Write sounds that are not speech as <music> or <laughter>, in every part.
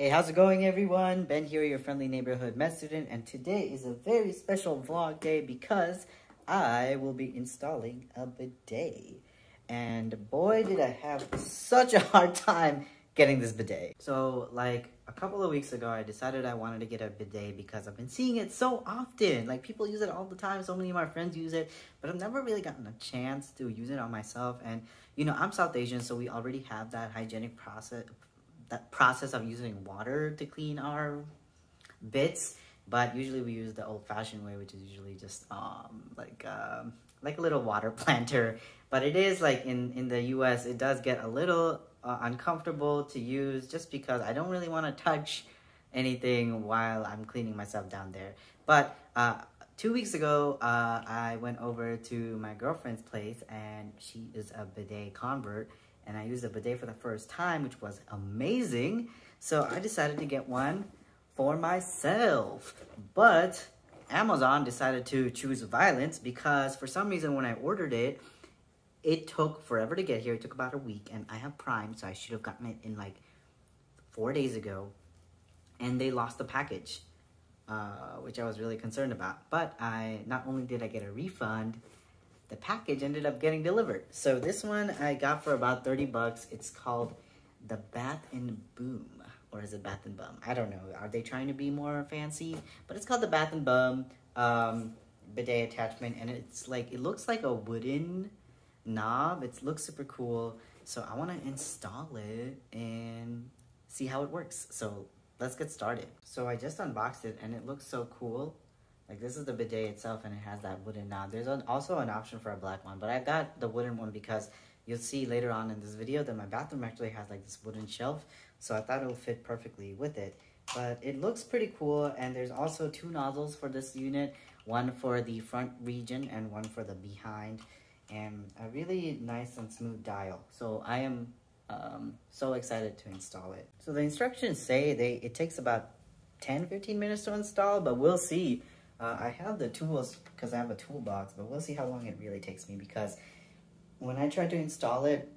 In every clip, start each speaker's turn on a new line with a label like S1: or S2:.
S1: Hey, how's it going everyone? Ben here, your friendly neighborhood med student, and today is a very special vlog day because I will be installing a bidet. And boy, did I have such a hard time getting this bidet. So like a couple of weeks ago, I decided I wanted to get a bidet because I've been seeing it so often. Like people use it all the time. So many of my friends use it, but I've never really gotten a chance to use it on myself. And you know, I'm South Asian, so we already have that hygienic process that process of using water to clean our bits but usually we use the old-fashioned way which is usually just um, like um, like a little water <laughs> planter. But it is like in in the us it does get a little uh, uncomfortable to use just because i don't really want to touch anything while i'm cleaning myself down there. But uh, two weeks ago uh, i went over to my girlfriend's place and she is a bidet convert and I used a bidet for the first time, which was amazing. So I decided to get one for myself. But Amazon decided to choose violence because for some reason when I ordered it, it took forever to get here. It took about a week and I have Prime, so I should have gotten it in like four days ago. And they lost the package, uh, which I was really concerned about. But I not only did I get a refund, the package ended up getting delivered. So this one I got for about 30 bucks. It's called the Bath and Boom. Or is it Bath and Bum? I don't know. Are they trying to be more fancy? But it's called the Bath and Bum um, bidet attachment. And it's like, it looks like a wooden knob. It looks super cool. So I want to install it and see how it works. So let's get started. So I just unboxed it and it looks so cool. Like this is the bidet itself and it has that wooden knob. There's an, also an option for a black one, but I got the wooden one because you'll see later on in this video that my bathroom actually has like this wooden shelf. So I thought it would fit perfectly with it. But it looks pretty cool and there's also two nozzles for this unit. One for the front region and one for the behind. And a really nice and smooth dial. So I am um, so excited to install it. So the instructions say they it takes about 10-15 minutes to install, but we'll see uh, I have the tools because I have a toolbox, but we'll see how long it really takes me because when I tried to install it,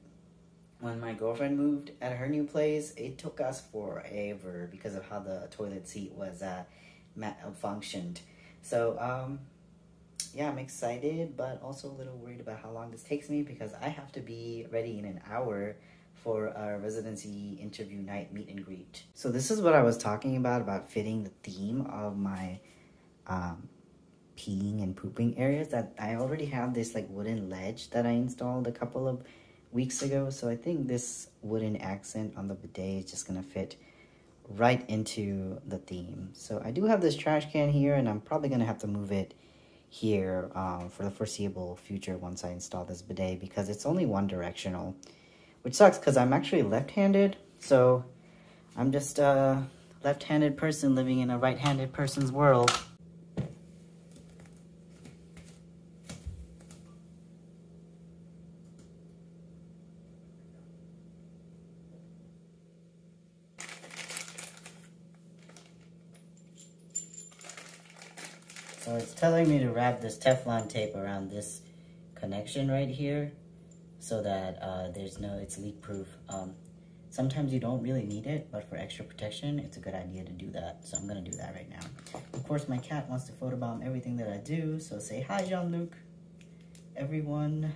S1: when my girlfriend moved at her new place, it took us forever because of how the toilet seat was uh, malfunctioned. So, um, yeah, I'm excited, but also a little worried about how long this takes me because I have to be ready in an hour for a residency interview night meet and greet. So this is what I was talking about, about fitting the theme of my um, peeing and pooping areas that I already have this like wooden ledge that I installed a couple of weeks ago. So I think this wooden accent on the bidet is just gonna fit right into the theme. So I do have this trash can here and I'm probably gonna have to move it here um, for the foreseeable future once I install this bidet because it's only one directional, which sucks because I'm actually left-handed. So I'm just a left-handed person living in a right-handed person's world. So it's telling me to wrap this Teflon tape around this connection right here so that uh, there's no, it's leak proof. Um, sometimes you don't really need it, but for extra protection, it's a good idea to do that. So I'm gonna do that right now. Of course, my cat wants to photobomb everything that I do, so say hi, Jean-Luc, everyone.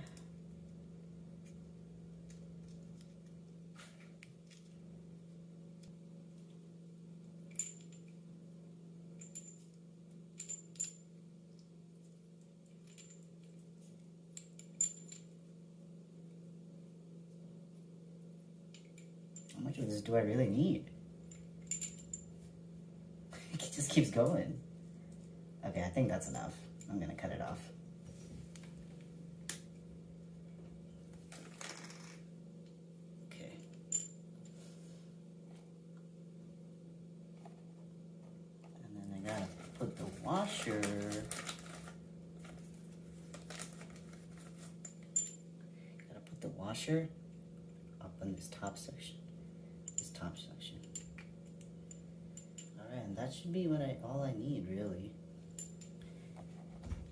S1: Much of this do I really need? <laughs> it just keeps going. Okay, I think that's enough. I'm gonna cut it off. Okay. And then I gotta put the washer Gotta put the washer up on this top section top section. Alright, and that should be what I all I need really.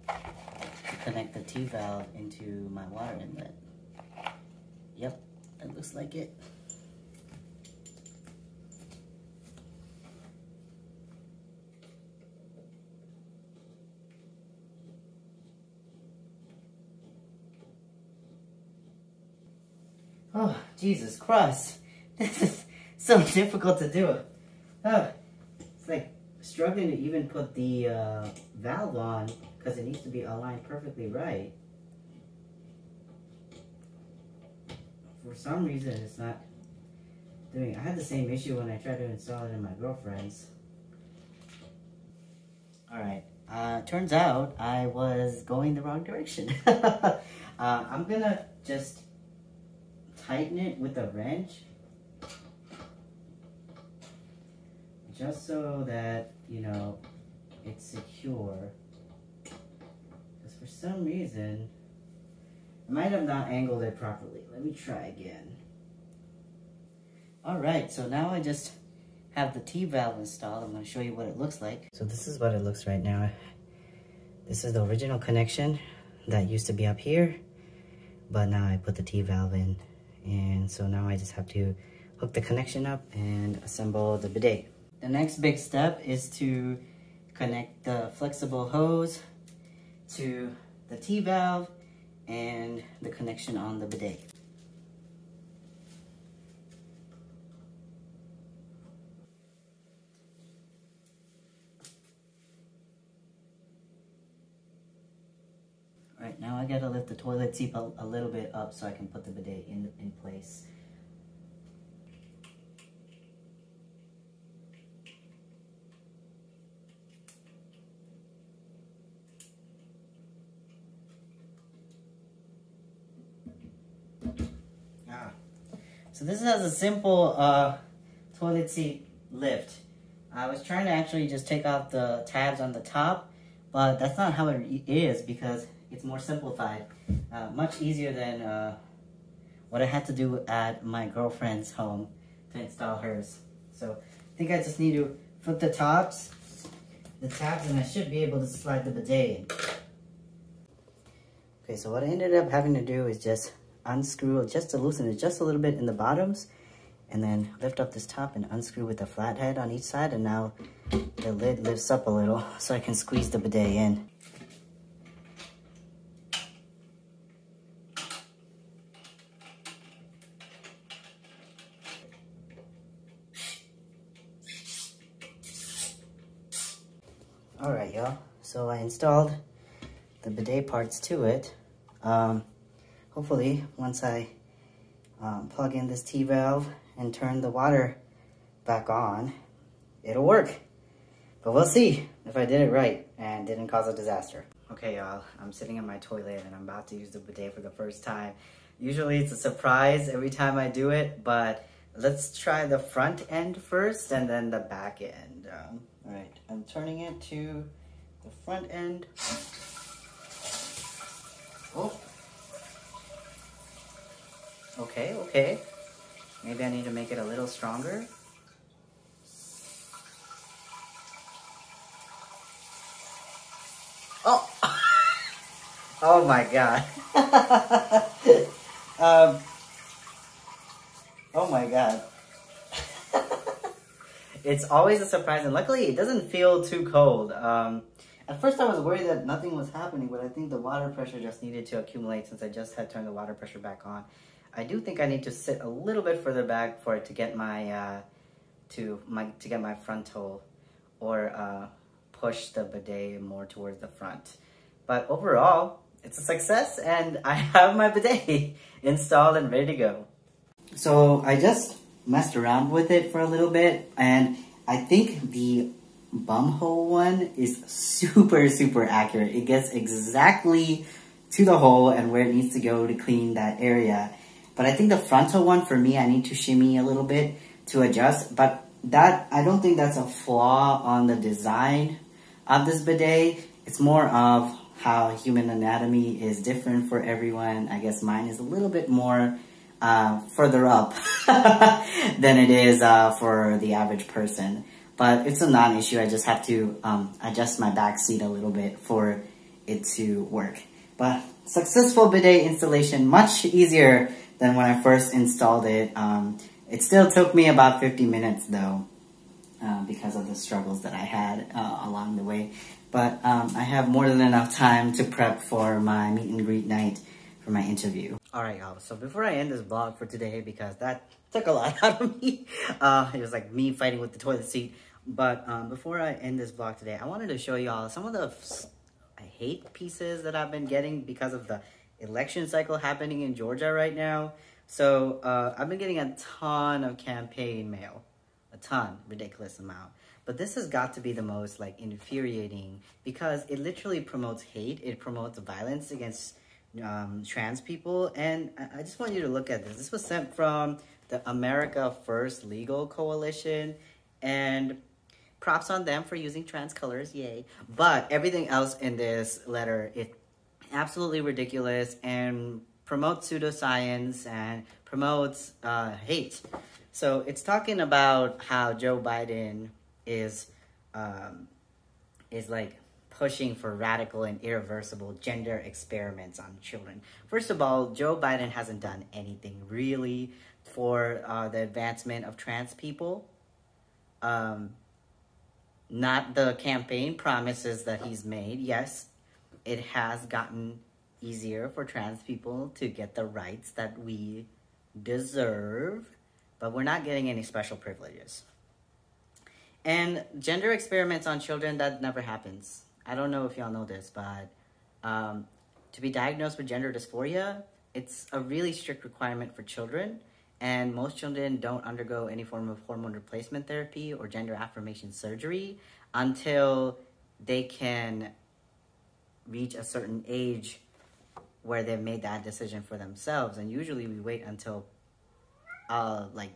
S1: To connect the T valve into my water inlet. Yep, it looks like it. Oh, Jesus Christ. <laughs> This is so <laughs> difficult to do. Oh, it's like struggling to even put the uh, valve on because it needs to be aligned perfectly right. For some reason, it's not doing it. I had the same issue when I tried to install it in my girlfriend's. Alright, uh, turns out I was going the wrong direction. <laughs> uh, I'm gonna just tighten it with a wrench just so that, you know, it's secure. Because for some reason, I might have not angled it properly. Let me try again. Alright, so now I just have the T-valve installed. I'm going to show you what it looks like. So this is what it looks right now. This is the original connection that used to be up here. But now I put the T-valve in. And so now I just have to hook the connection up and assemble the bidet. The next big step is to connect the flexible hose to the T-valve and the connection on the bidet. Right, now I gotta lift the toilet seat a, a little bit up so I can put the bidet in, in place. So this has a simple uh, toilet seat lift. I was trying to actually just take off the tabs on the top, but that's not how it is because it's more simplified. Uh, much easier than uh, what I had to do at my girlfriend's home to install hers. So I think I just need to flip the tops, the tabs, and I should be able to slide the bidet in. Okay, so what I ended up having to do is just unscrew, just to loosen it just a little bit in the bottoms, and then lift up this top and unscrew with the flathead on each side, and now the lid lifts up a little <laughs> so I can squeeze the bidet in. Alright, y'all. So I installed the bidet parts to it. Um, hopefully, once I um, plug in this T-valve and turn the water back on, it'll work. But we'll see if I did it right and didn't cause a disaster. Okay, y'all. I'm sitting in my toilet and I'm about to use the bidet for the first time. Usually it's a surprise every time I do it, but let's try the front end first and then the back end. Um, all right, I'm turning it to the front end. Oh. Okay, okay. Maybe I need to make it a little stronger. Oh! <laughs> oh my god. <laughs> um, oh my god. <laughs> it's always a surprise, and luckily it doesn't feel too cold. Um, at first I was worried that nothing was happening, but I think the water pressure just needed to accumulate since I just had turned the water pressure back on. I do think I need to sit a little bit further back for it to get my, uh, to my, to get my frontal or uh, push the bidet more towards the front. But overall, it's a success and <laughs> I have my bidet <laughs> installed and ready to go. So I just messed around with it for a little bit and I think the bum hole one is <laughs> super, super accurate. It gets exactly to the hole and where it needs to go to clean that area. But I think the frontal one, for me, I need to shimmy a little bit to adjust. But that, I don't think that's a flaw on the design of this bidet. It's more of how human anatomy is different for everyone. I guess mine is a little bit more uh, further up <laughs> than it is uh, for the average person. But it's a non-issue. I just have to um, adjust my back seat a little bit for it to work. But successful bidet installation, much easier than when I first installed it. Um, it still took me about 50 minutes though, uh, because of the struggles that I had uh, along the way. But um, I have more than enough time to prep for my meet and greet night for my interview. Alright, y'all. So before I end this vlog for today, because that took a lot <laughs> out of me, uh, it was like me fighting with the toilet seat. But um, before I end this vlog today, I wanted to show y'all some of the I hate pieces that I've been getting because of the election cycle happening in Georgia right now. So uh, I've been getting a ton of campaign mail, a ton, ridiculous amount. But this has got to be the most like infuriating because it literally promotes hate. It promotes violence against um, trans people. And I, I just want you to look at this. This was sent from the America First Legal Coalition. And props on them for using trans colors, yay. But everything else in this letter is absolutely ridiculous and promotes pseudoscience and promotes uh, hate. So it's talking about how Joe Biden is um, is like pushing for radical and irreversible gender experiments on children. First of all, Joe Biden hasn't done anything really for uh, the advancement of trans people. Um, not the campaign promises that he's made. Yes, it has gotten easier for trans people to get the rights that we deserve, but we're not getting any special privileges. And gender experiments on children, that never happens. I don't know if y'all know this, but um, to be diagnosed with gender dysphoria, it's a really strict requirement for children and most children don't undergo any form of hormone replacement therapy or gender affirmation surgery until they can reach a certain age where they've made that decision for themselves. And usually we wait until uh, like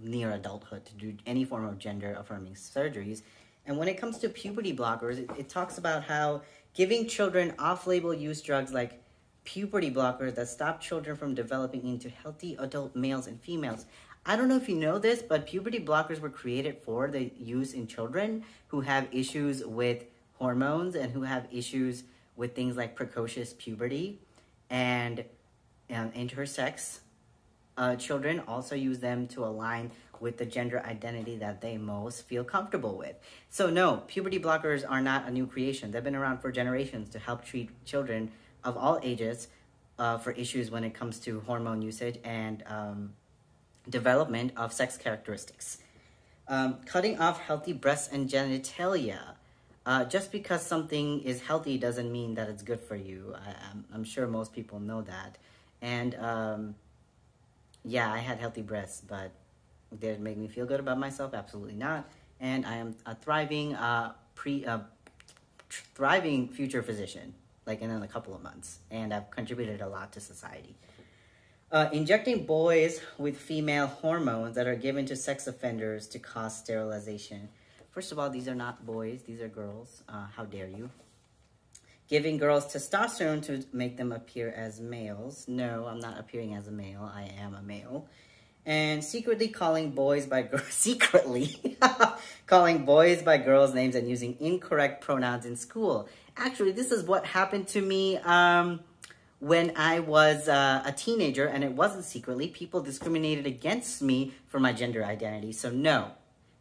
S1: near adulthood to do any form of gender affirming surgeries. And when it comes to puberty blockers, it, it talks about how giving children off label use drugs like puberty blockers that stop children from developing into healthy adult males and females. I don't know if you know this, but puberty blockers were created for the use in children who have issues with hormones and who have issues with things like precocious puberty and um, intersex uh, children also use them to align with the gender identity that they most feel comfortable with. So no, puberty blockers are not a new creation. They've been around for generations to help treat children of all ages uh, for issues when it comes to hormone usage and um, development of sex characteristics. Um, cutting off healthy breasts and genitalia. Uh, just because something is healthy doesn't mean that it's good for you. I, am sure most people know that. And um, yeah, I had healthy breasts, but did it make me feel good about myself? Absolutely not. And I am a thriving, uh, pre, uh, thriving future physician like in a couple of months, and I've contributed a lot to society. Uh, injecting boys with female hormones that are given to sex offenders to cause sterilization. First of all, these are not boys, these are girls. Uh, how dare you? Giving girls testosterone to make them appear as males. No, I'm not appearing as a male, I am a male. And secretly calling boys by girls, <laughs> secretly <laughs> calling boys by girls' names and using incorrect pronouns in school. Actually, this is what happened to me um, when I was uh, a teenager, and it wasn't secretly. People discriminated against me for my gender identity. So no,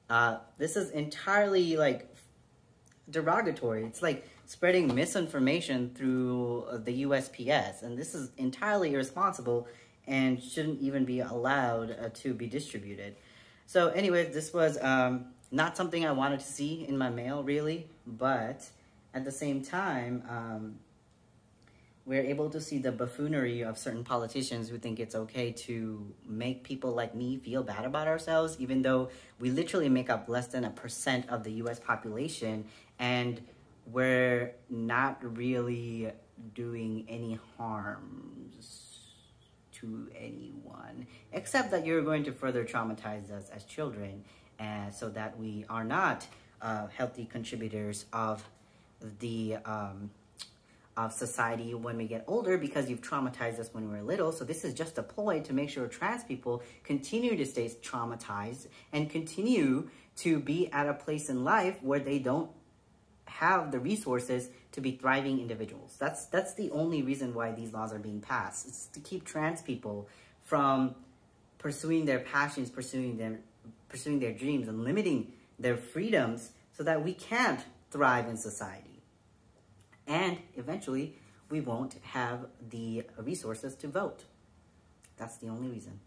S1: uh, this is entirely like derogatory. It's like spreading misinformation through uh, the USPS, and this is entirely irresponsible and shouldn't even be allowed uh, to be distributed. So anyways, this was um, not something I wanted to see in my mail, really, but at the same time, um, we're able to see the buffoonery of certain politicians who think it's okay to make people like me feel bad about ourselves, even though we literally make up less than a percent of the US population and we're not really doing any harms to anyone, except that you're going to further traumatize us as children, and so that we are not uh, healthy contributors of the um, of society when we get older because you've traumatized us when we were little. So this is just a ploy to make sure trans people continue to stay traumatized and continue to be at a place in life where they don't have the resources to be thriving individuals. That's that's the only reason why these laws are being passed. It's to keep trans people from pursuing their passions, pursuing their pursuing their dreams and limiting their freedoms so that we can't thrive in society and eventually we won't have the resources to vote. That's the only reason.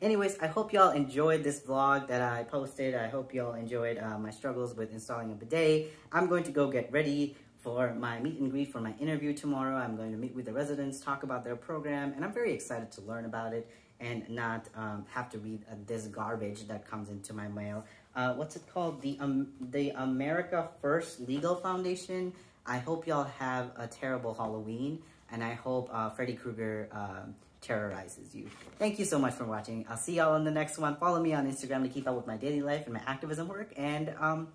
S1: Anyways, I hope y'all enjoyed this vlog that I posted. I hope y'all enjoyed uh, my struggles with installing a bidet. I'm going to go get ready for my meet and greet for my interview tomorrow. I'm going to meet with the residents, talk about their program, and I'm very excited to learn about it and not um, have to read uh, this garbage that comes into my mail. Uh, what's it called? The, um, the America First Legal Foundation. I hope y'all have a terrible Halloween, and I hope uh, Freddy Krueger um, terrorizes you. Thank you so much for watching. I'll see y'all in the next one. Follow me on Instagram to keep up with my daily life and my activism work, and um,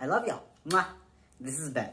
S1: I love y'all. This is Ben.